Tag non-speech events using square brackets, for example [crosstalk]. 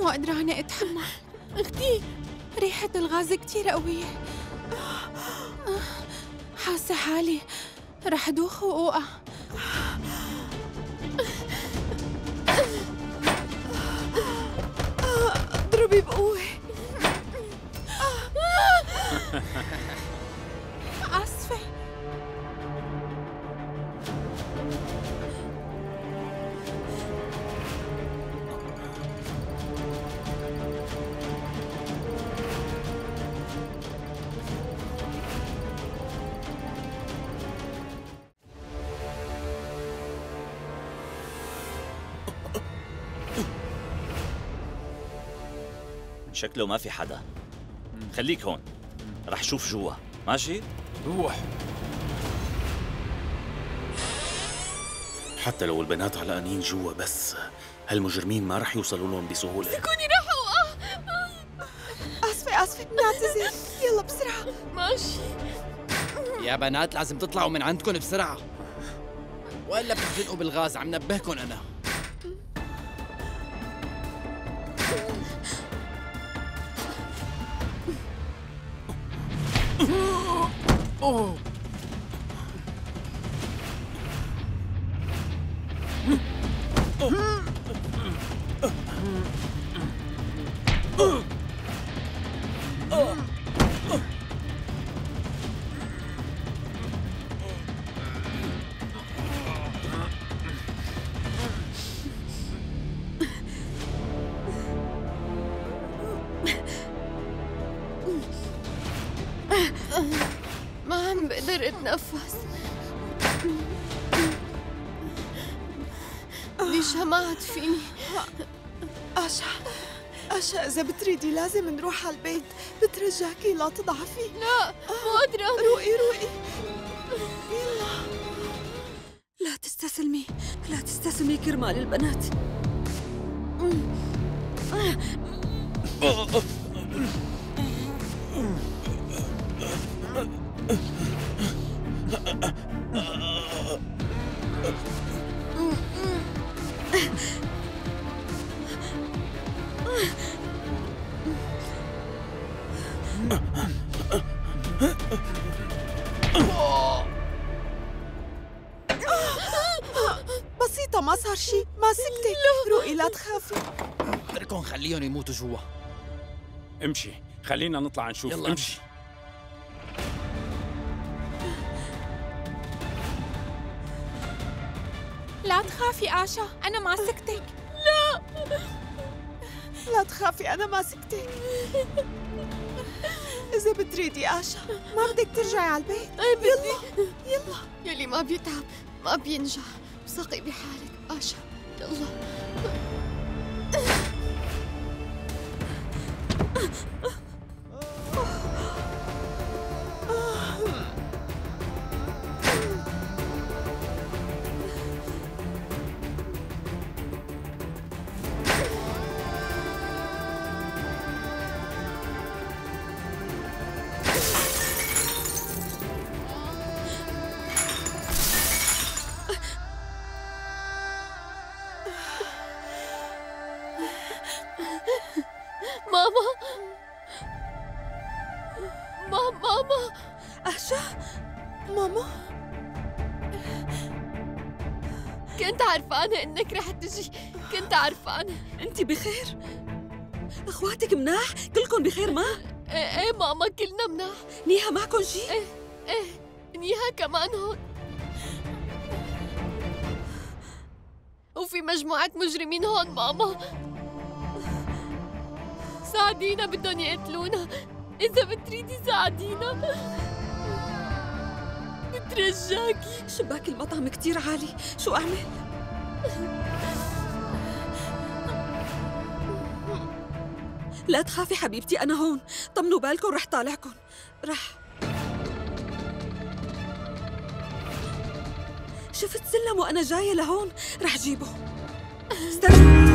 مو قدرانة أتحمل أختي ريحة الغاز كتير قوية حاسة حالي. رح دوخ وأوقع. شكله ما في حدا. خليك هون. رح شوف جوا. ماشي؟ روح. حتى لو البنات علقانين جوا بس هالمجرمين ما رح يوصلوا لهم بسهولة. كوني رح أوقع آسفة آسفة. بنعتذر يلا بسرعة. ماشي. يا بنات لازم تطلعوا من عندكم بسرعة. وإلا بتنزلقوا بالغاز عم نبهكم أنا. Oh. بقدر اتنفس. ليش ما عاد فيني. آشا آشا إذا بتريدي لازم نروح على البيت. بترجاكي لا تضعفي. لا مو قادرة. روقي روقي. لا تستسلمي. لا تستسلمي كرمال البنات. بسيطة ما صار شي ما سكتي. روقي لا تخافي. اتركهم خليهم يموتوا جوا. امشي. خلينا نطلع نشوف. يلا. امشي. لا تخافي آشا. أنا ماسكتك لا. تخافي أنا ماسكتك إذا بتريدي آشا ما بدك ترجعي على البيت؟ يلا يلا. يلي ما بيتعب ما بينجح ثقي بحالك آشا. يلا. [laughs] ماما. ماما ماما. آشا ماما. كنت عرفانة إنك رح تجي. كنت عرفانة أنت بخير. أخواتك مناح؟ كلكم بخير ما؟ إيه إيه ماما كلنا مناح. نيها معكم شي؟ إيه نيها كمان هون. وفي مجموعة مجرمين هون ماما. ساعدينا بدهم يقتلونا. إذا بتريدي ساعدينا. بترجاكي. شباك المطعم كتير عالي؟ شو أعمل؟ لا تخافي حبيبتي أنا هون. طمنوا بالكم رح طالعكم. رح. شفت سلم وأنا جاية لهون؟ رح جيبه. استنى